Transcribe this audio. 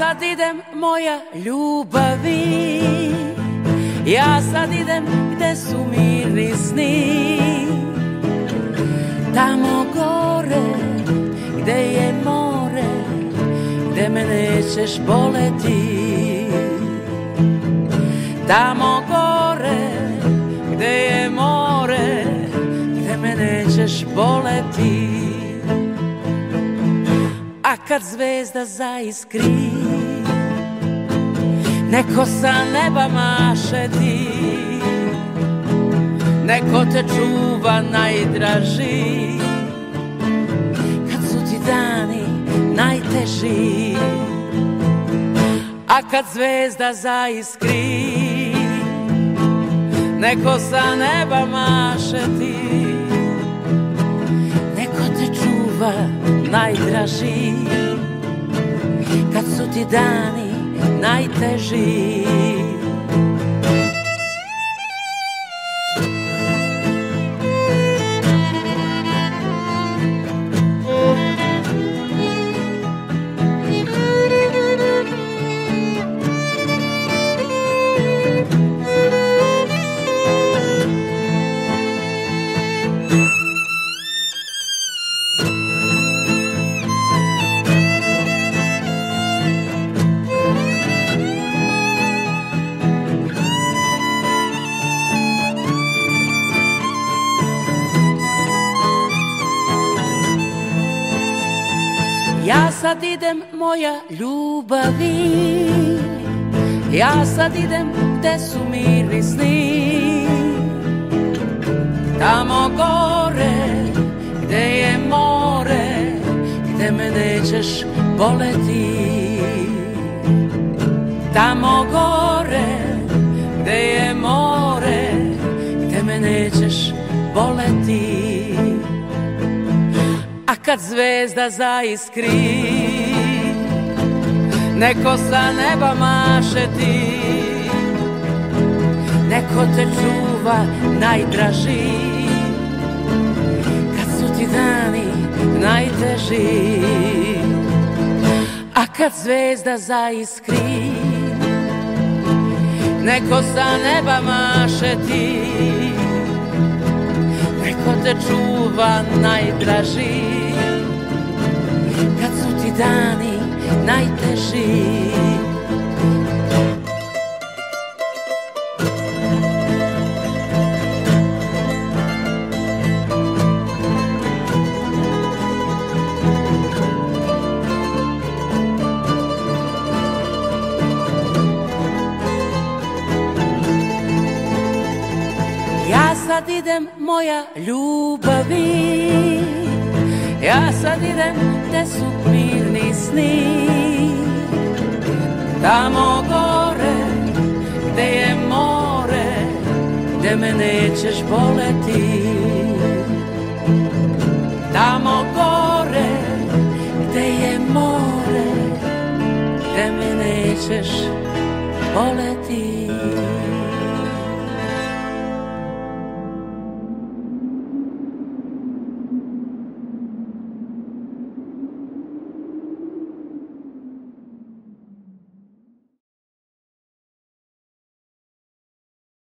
sad idem moja ljubavi. Ja sad idem gde su mirni sni. Tamo gore gde je more Gde me nećeš boleti. Tamo gore gde je more Gde me nećeš boleti. A kad zvezda zaiskri Neko sa neba maše ti. Neko te čuva najdraži. Kad su ti dani najteži. A kad zvezda zaiskri. Neko sa neba maše ti. Neko te čuva najdraži. Kad su ti dani najteži Ja sad idem moja ljubavi. Ja sad idem gde su mirni sni. Tamo gore gde je more Gde me nećeš boleti. Tamo gore gde je more Gde me nećeš boleti kad zvezda zaiskri Neko sa neba maše ti. Neko te čuva najdraži. Kad su ti dani najteži. A kad zvezda zaiskri Neko sa neba maše ti. Neko te čuva najdraži Kad su ti dani najteži. Ja sad idem moja ljubavi Ja sad idem gde su mirni sni. Tamo gore gde je more Gde me nećeš boleti. Tamo gore gde je more Gde me nećeš boleti